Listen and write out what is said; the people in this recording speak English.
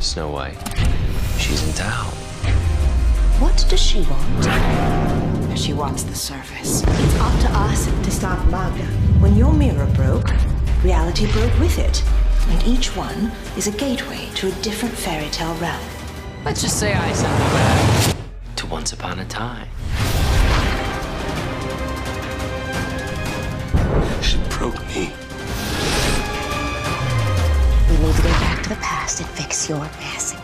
Snow White. She's in town. What does she want? She wants the service. It's up to us to stop Magda. When your mirror broke, reality broke with it. And each one is a gateway to a different fairy tale realm. Let's just say I sent her back to Once Upon a Time. the past and fix your mess.